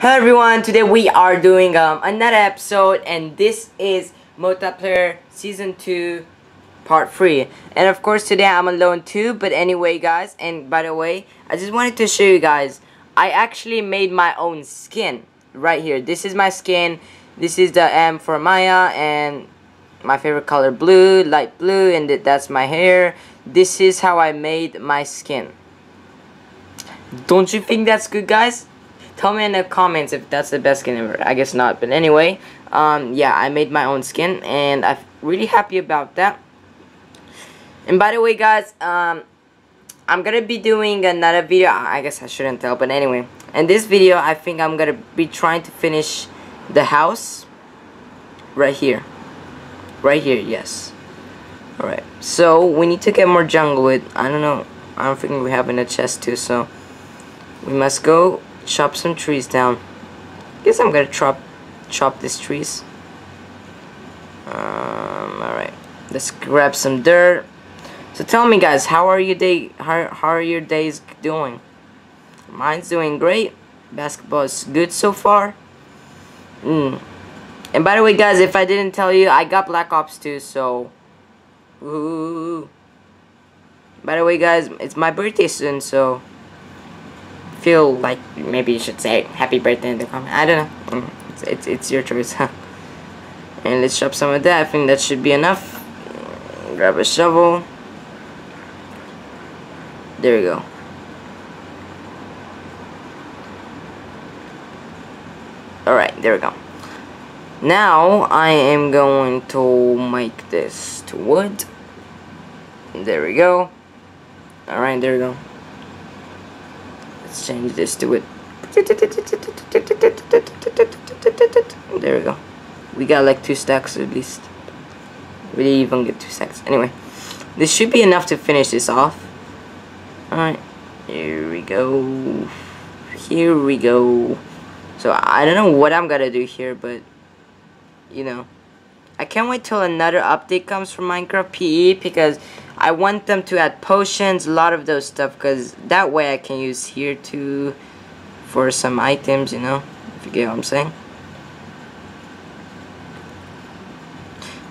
Hello everyone, today we are doing um, another episode and this is Multiplayer Season 2 Part 3. And of course today I'm alone too, but anyway guys, and by the way, I just wanted to show you guys, I actually made my own skin right here. This is my skin, this is the M for Maya and my favorite color blue, light blue, and that's my hair. This is how I made my skin. Don't you think that's good guys? Tell me in the comments if that's the best skin ever. I guess not. But anyway, um, yeah, I made my own skin. And I'm really happy about that. And by the way, guys, um, I'm to be doing another video. I guess I shouldn't tell. But anyway, in this video, I think I'm to be trying to finish the house right here. Right here, yes. Alright, so we need to get more jungle wood. I don't know. I don't think we have in a chest too, so we must go chop some trees down. Guess I'm gonna chop chop these trees. Um, alright. Let's grab some dirt. So tell me guys, how are your day how, how are your days doing? Mine's doing great. Basketball is good so far. Mm. And by the way guys, if I didn't tell you, I got Black Ops 2, so ooh. By the way guys, it's my birthday soon, so feel like maybe you should say happy birthday in the comment. I don't know. Mm, it's, it's, it's your choice. huh? and let's chop some of that. I think that should be enough. Grab a shovel. There we go. Alright, there we go. Now, I am going to make this to wood. There we go. Alright, there we go. Change this to it. There we go. We got like two stacks at least. We didn't even get two stacks. Anyway, this should be enough to finish this off. Alright, here we go. Here we go. So I don't know what I'm gonna do here, but you know. I can't wait till another update comes from Minecraft PE because I want them to add potions, a lot of those stuff, because that way I can use here too for some items, you know, if you get what I'm saying.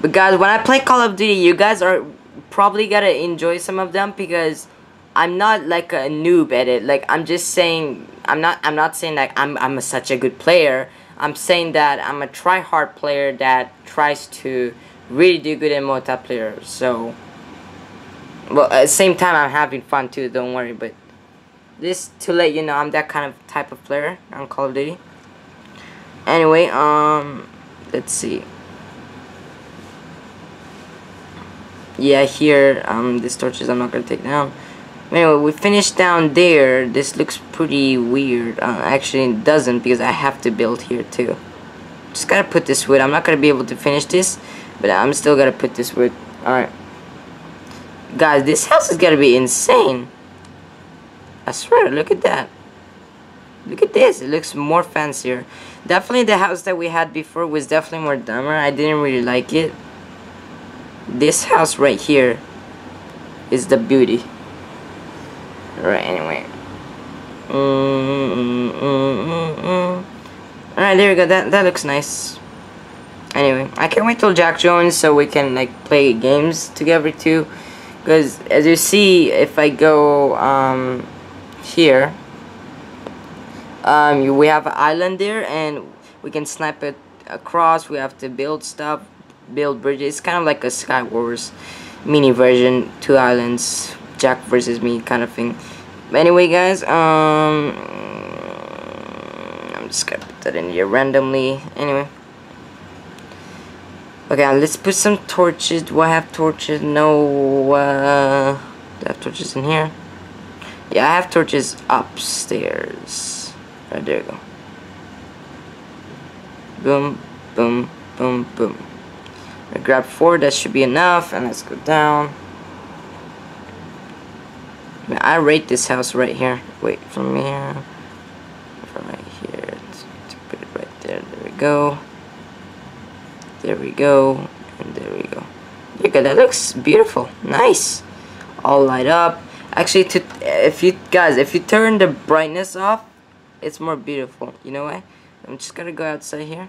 But guys, when I play Call of Duty, you guys are probably gonna enjoy some of them because I'm not like a noob at it. Like I'm just saying, I'm not. I'm not saying like I'm. I'm a, such a good player. I'm saying that I'm a try-hard player that tries to really do good in multiplayer. So well at the same time I'm having fun too don't worry but this to let you know I'm that kind of type of player on Call of Duty. Anyway um let's see. Yeah here um these torches I'm not gonna take down. Anyway we finished down there. This looks pretty weird. Uh, actually it doesn't because I have to build here too. Just gotta put this wood. I'm not gonna be able to finish this but I'm still gonna put this wood. Alright Guys, this house is gonna be insane. I swear, look at that. Look at this, it looks more fancier. Definitely the house that we had before was definitely more dumber. I didn't really like it. This house right here is the beauty. Right, anyway. Mm, mm, mm, Alright, there we go. That, that looks nice. Anyway, I can't wait till Jack joins so we can like play games together too because as you see if I go um, here um, we have an island there and we can snipe it across. We have to build stuff build bridges. It's kind of like a Sky Wars mini version two islands Jack versus me kind of thing. Anyway guys um I'm just gonna put that in here randomly. Anyway Okay, let's put some torches. Do I have torches? No, uh, do I have torches in here? Yeah, I have torches upstairs. Right, there you go. Boom, boom, boom, boom. I grab four, that should be enough, and let's go down. I rate this house right here. Wait, from here. From right here. To put it right there. There we go. There we go. And there we go. Look at that. looks beautiful. Nice. All light up. Actually, to if you guys, if you turn the brightness off, it's more beautiful. You know why? I'm just gonna go outside here.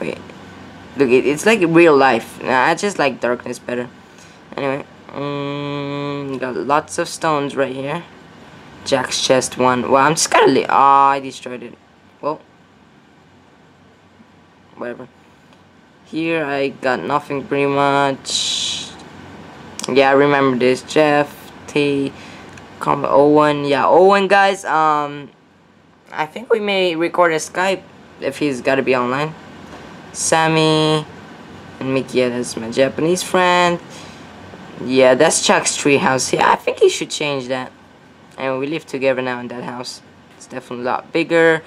Wait. Look, it, it's like real life. Nah, I just like darkness better. Anyway. Um, got lots of stones right here. Jack's chest one. Well, I'm just gonna leave. Oh, I destroyed it. Whatever. Here I got nothing pretty much. Yeah, I remember this. Jeff, T, Owen. Yeah, Owen, guys. Um, I think we may record a Skype if he's got to be online. Sammy and Mickey, yeah, that's my Japanese friend. Yeah, that's Chuck's treehouse. Yeah, I think he should change that. And we live together now in that house. It's definitely a lot bigger.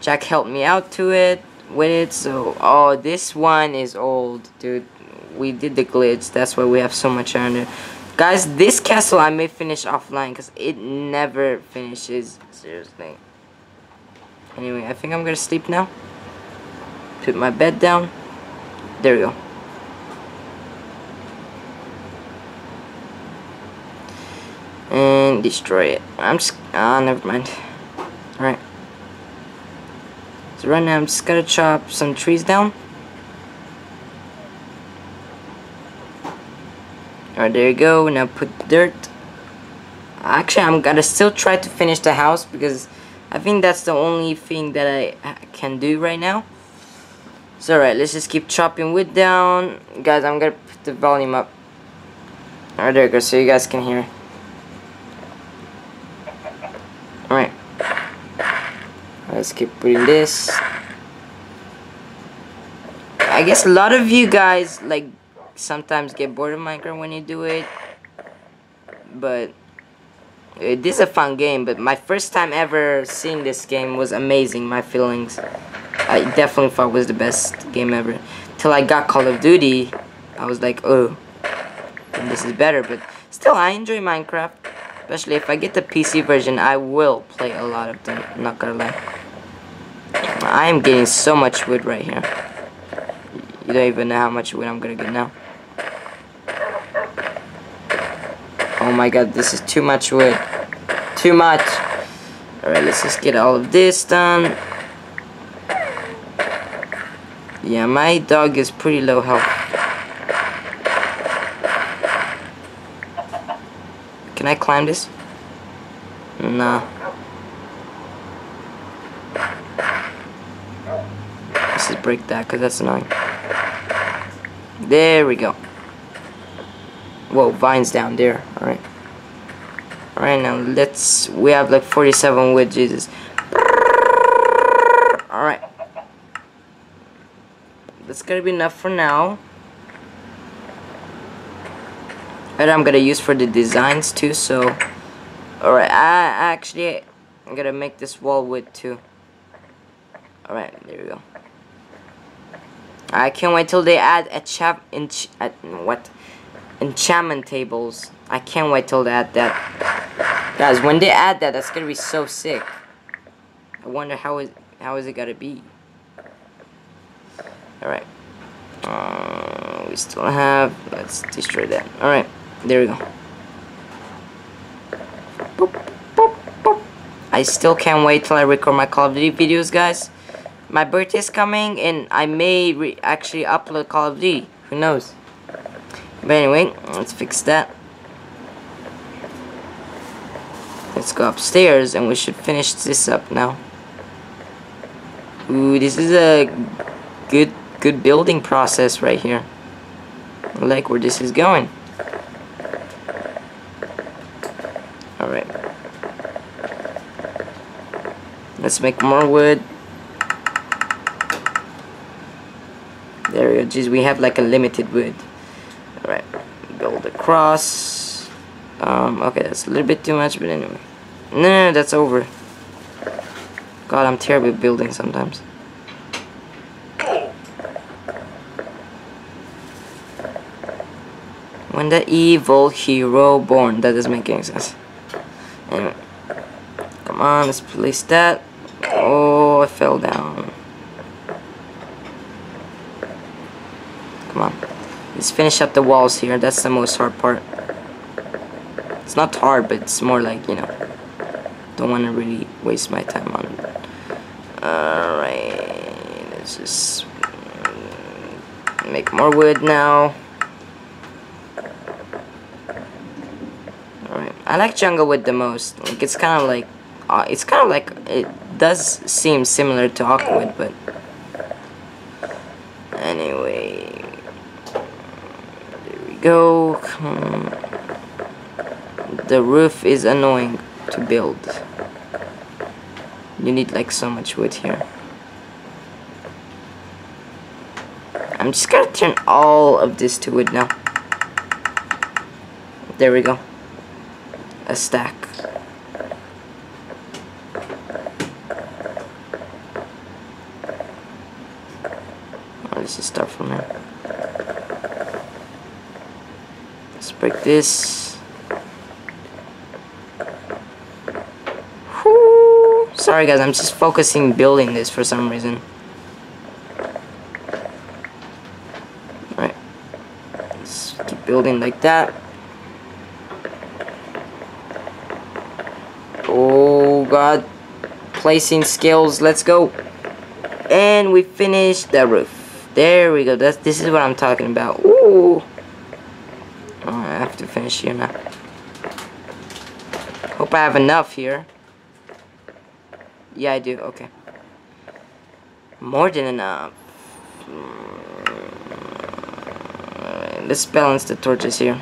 Jack helped me out to it with it. So, oh, this one is old, dude. We did the glitch. That's why we have so much under. Guys, this castle I may finish offline because it never finishes. Seriously. Anyway, I think I'm gonna sleep now. Put my bed down. There we go. And destroy it. I'm just... Ah, never mind. Alright. So right now I'm just gonna chop some trees down. Alright, there you go. Now put dirt. Actually, I'm gonna still try to finish the house because I think that's the only thing that I can do right now. So alright, let's just keep chopping wood down. Guys, I'm gonna put the volume up. Alright, there you go, so you guys can hear. Let's keep putting this. I guess a lot of you guys, like, sometimes get bored of Minecraft when you do it. But uh, this is a fun game, but my first time ever seeing this game was amazing. My feelings, I definitely thought was the best game ever. Till I got Call of Duty, I was like, oh, this is better. But still, I enjoy Minecraft. Especially if I get the PC version, I will play a lot of them. I'm not gonna lie. I am getting so much wood right here. You don't even know how much wood I'm gonna get now. Oh my god, this is too much wood. Too much. Alright, let's just get all of this done. Yeah, my dog is pretty low health. Can I climb this? Nah. Let's just break that, because that's annoying. There we go. Whoa, vines down there. Alright. Alright, now let's... We have like 47 wood, Jesus. Alright. That's gonna be enough for now. And I'm gonna use for the designs too, so... Alright, I actually... I'm gonna make this wall wood too. Alright, there we go. I can't wait till they add a chap in uh, what enchantment tables. I can't wait till they add that. Guys, when they add that, that's gonna be so sick. I wonder how is how is it gonna be. Alright. Uh, we still have let's destroy that. Alright, there we go. Boop, boop, boop. I still can't wait till I record my Call of Duty videos, guys. My birthday is coming, and I may actually upload Call of Duty. Who knows? But anyway, let's fix that. Let's go upstairs and we should finish this up now. Ooh, this is a good good building process right here. I like where this is going. Alright. Let's make more wood. There we. Have like a limited wood. Alright, build across. Um, okay, that's a little bit too much, but anyway. No, that's over. God, I'm terrible at building sometimes. When the evil hero born. That doesn't make any sense. Anyway. Come on, let's place that. Oh, I fell down. Come on. Let's finish up the walls here. That's the most hard part. It's not hard, but it's more like, you know, don't want to really waste my time on it. Alright, let's just make more wood now. Alright, I like jungle wood the most. Like, it's kind of like, uh, it's kind of like, it does seem similar to aquawood, but anyway, there we go. Hmm. The roof is annoying to build. You need like so much wood here. I'm just gonna turn all of this to wood now. There we go. A stack. Let's just start from here. Let's this. Sorry guys, I'm just focusing building this for some reason. Let's keep building like that. Oh god. Placing skills, let's go. And we finished the roof. There we go. That's this is what I'm talking about. Ooh. Have to finish here now. Hope I have enough here. Yeah, I do. Okay. More than enough. Mm, let's balance the torches here.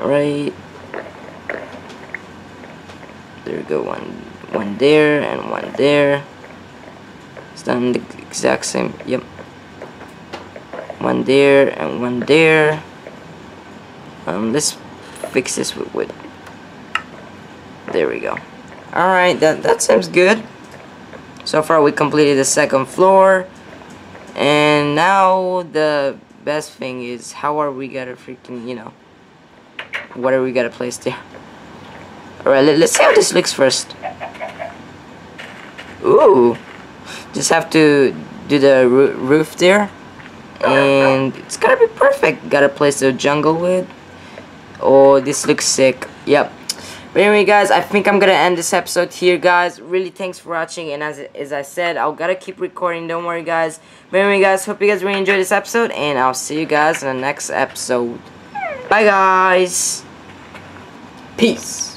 Alright. There we go. One, one there and one there. It's done the exact same. Yep. One there and one there. Um, let's fix this with wood. There we go. Alright, that, that seems good. So far we completed the second floor. And now the best thing is how are we gonna freaking, you know, what are we gonna place there? Alright, let, us see how this looks first. Ooh. Just have to do the roof there. And it's gonna be perfect. Gotta place the jungle with Oh, this looks sick. Yep. But anyway, guys, I think I'm gonna end this episode here, guys. Really, thanks for watching. And as as I said, I'll gotta keep recording. Don't worry, guys. But anyway, guys, hope you guys really enjoyed this episode, and I'll see you guys in the next episode. Bye, guys. Peace.